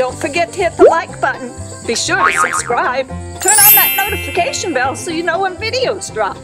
Don't forget to hit the like button. Be sure to subscribe. Turn on that notification bell so you know when videos drop.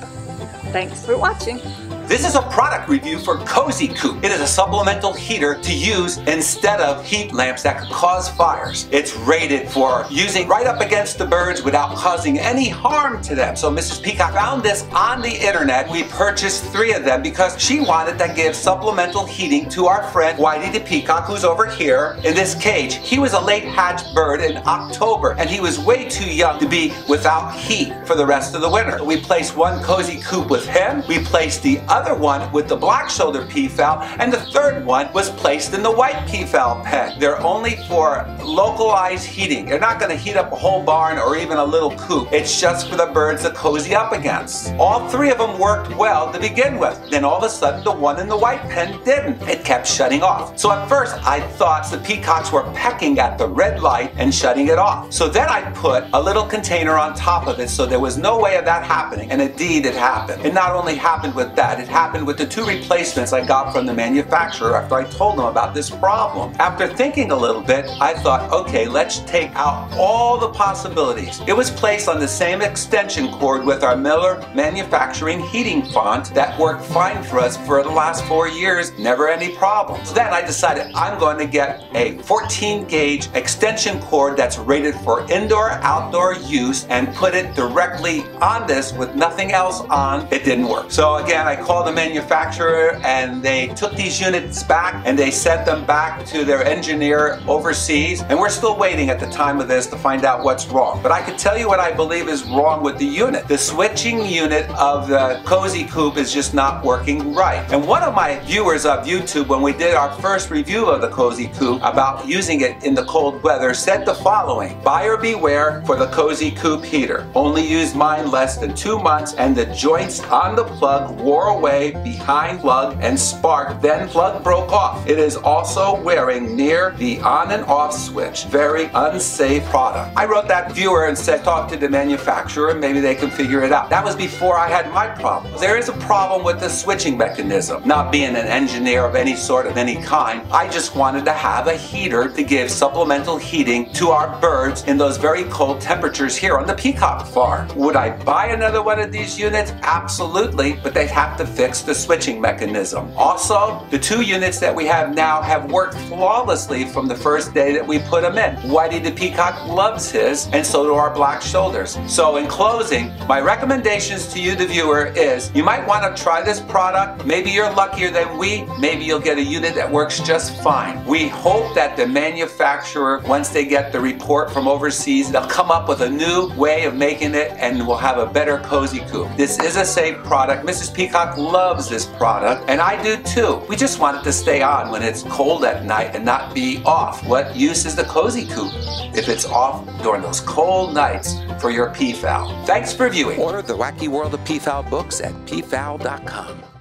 Thanks for watching. This is a product review for Cozy Coop. It is a supplemental heater to use instead of heat lamps that could cause fires. It's rated for using right up against the birds without causing any harm to them. So Mrs. Peacock found this on the internet. We purchased three of them because she wanted to give supplemental heating to our friend Whitey the Peacock who's over here in this cage. He was a late hatched bird in October and he was way too young to be without heat for the rest of the winter. We placed one Cozy Coop with him. We placed the one with the black shoulder peafowl, and the third one was placed in the white peafowl pen. They're only for localized heating. They're not going to heat up a whole barn or even a little coop. It's just for the birds to cozy up against. All three of them worked well to begin with. Then all of a sudden, the one in the white pen didn't. It kept shutting off. So at first, I thought the peacocks were pecking at the red light and shutting it off. So then I put a little container on top of it so there was no way of that happening. And indeed, it happened. It not only happened with that, it happened with the two replacements I got from the manufacturer after I told them about this problem. After thinking a little bit, I thought, okay, let's take out all the possibilities. It was placed on the same extension cord with our Miller manufacturing heating fount that worked fine for us for the last four years, never any problems. Then I decided I'm going to get a 14 gauge extension cord that's rated for indoor outdoor use and put it directly on this with nothing else on. It didn't work. So again, I called the manufacturer manufacturer and they took these units back and they sent them back to their engineer overseas. And we're still waiting at the time of this to find out what's wrong. But I can tell you what I believe is wrong with the unit. The switching unit of the Cozy Coop is just not working right. And one of my viewers of YouTube, when we did our first review of the Cozy Coop about using it in the cold weather, said the following Buyer beware for the Cozy Coop heater. Only used mine less than two months and the joints on the plug wore away behind lug and spark, then plug broke off. It is also wearing near the on and off switch. Very unsafe product. I wrote that viewer and said talk to the manufacturer, maybe they can figure it out. That was before I had my problem. There is a problem with the switching mechanism. Not being an engineer of any sort of any kind, I just wanted to have a heater to give supplemental heating to our birds in those very cold temperatures here on the Peacock farm. Would I buy another one of these units? Absolutely, but they'd have to fix the switching mechanism. Also, the two units that we have now have worked flawlessly from the first day that we put them in. Whitey the Peacock loves his, and so do our black shoulders. So in closing, my recommendations to you, the viewer, is you might want to try this product. Maybe you're luckier than we. Maybe you'll get a unit that works just fine. We hope that the manufacturer, once they get the report from overseas, they'll come up with a new way of making it and we'll have a better cozy coop. This is a safe product. Mrs. Peacock loves this product, and I do too. We just want it to stay on when it's cold at night and not be off. What use is the Cozy Coop if it's off during those cold nights for your peafowl? Thanks for viewing. Order the Wacky World of Peafowl books at peafowl.com.